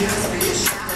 Yeah.